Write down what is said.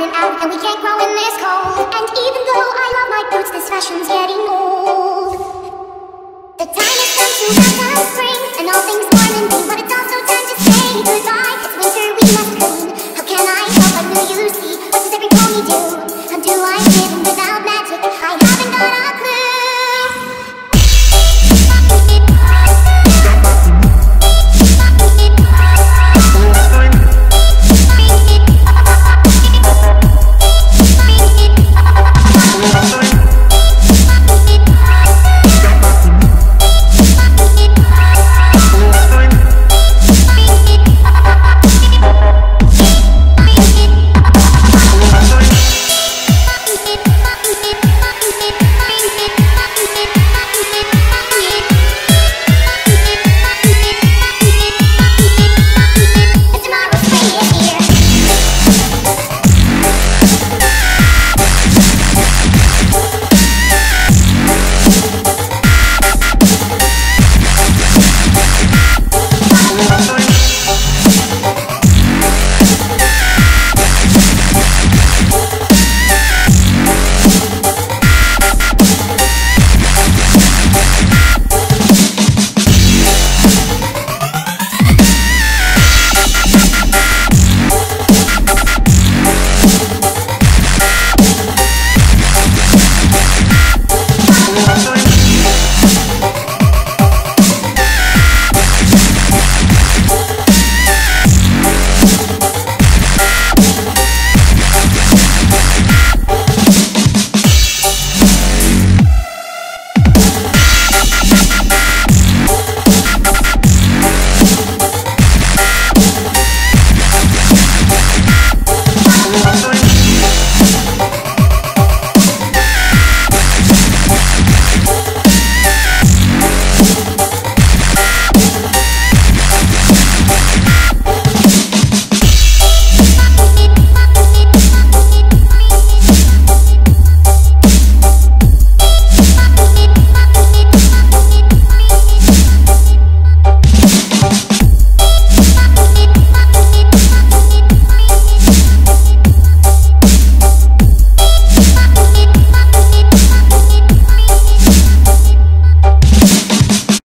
burning out and we can't grow in this cold. And even though I love my boots, this fashion's getting